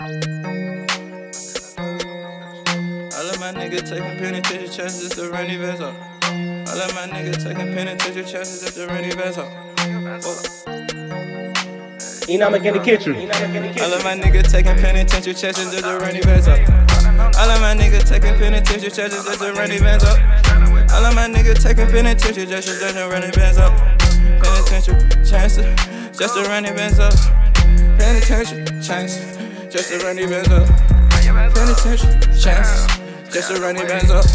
All of my niggas taking penitentiary chances just to run events up. All of my niggas taking penitentiary chances to run events up. Enoch McKinney Kitchen. All of my niggas taking penitentiary chances just to run events up. All of my niggas taking penitentiary chances just to run events up. All of my niggas taking penitentiary chances just to run events up. Penitentiary chances just to run events up. Penitentiary chances just to run events up. Penitentiary chances just a run events up.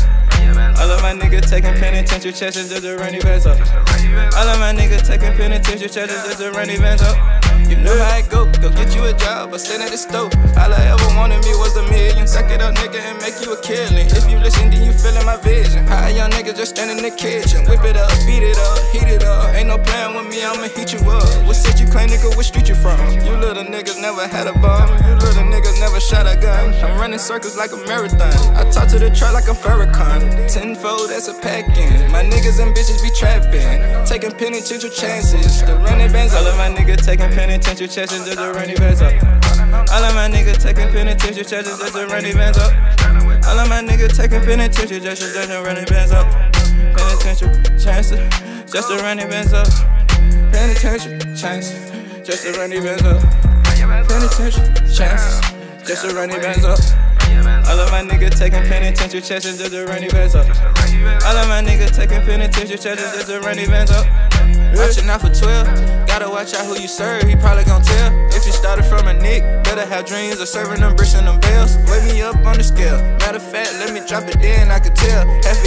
All of my niggas taking penitentiary chances just a run events up. All of my niggas taking penitentiary chances just a run events up. You know how it go, go get you a job or stand at the stove. All I ever wanted me was a million. Suck it up, nigga, and make you a killing. If you listen, then you feeling my vision. How a young nigga just stand in the kitchen. Whip it up, beat it up, heat it up. Ain't no plan with me, I'ma heat you up. What set you nigga? Street you from? You little niggas never had a bum. You little niggas never shot a gun. I'm running circles like a marathon. I talk to the truck like a Farrakhan. Tenfold, that's a pack in. My niggas and bitches be trapping. Taking penitentiary chances. The running bands, all of my niggas taking penitentiary chances just to run events up. All of my niggas taking penitentiary chances just to run events up. All of my niggas taking penitentiary chances just to run events up. Penitentiary chances just to run events up. Penitentiary chances just to run events up. Penitentiary chances just to run events up. All of my niggas taking penitentiary chances just to run events up. All of my niggas taking penitentiary chances just to run events up. Watching out for 12, gotta watch out who you serve, he probably gon' tell. If you started from a nick, better have dreams of serving them bricks and them bells. Wake me up on the scale. Matter of fact, let me drop it then, I could tell. Half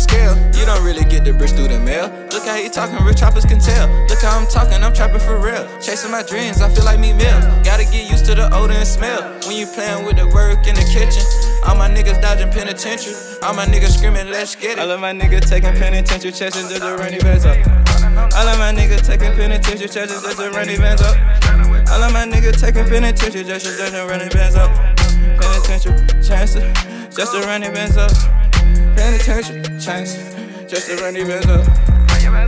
scale. You don't really get the bricks through the mail. Look how he talking, rich choppers can tell. Look how I'm talking, I'm trapping for real. Chasing my dreams, I feel like Meek Mill. Gotta get used to the odor and smell. When you playing with the work in the kitchen. All my niggas dodging penitentiary. All my niggas screaming, let's get it. All of my niggas taking penitentiary chances just to run events up. All of my niggas taking penitentiary chances just to run events up. All of my niggas taking penitentiary chances just to run events up. Penitentiary chances just to run events up. Penitentiary chances just to run events up.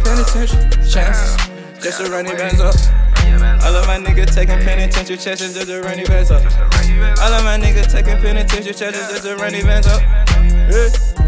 Penitentiary chances just to run events up. All of my niggas taking penitentiary chances just to run events up. All of my niggas taking penitentiary chances just to run events up. Yeah.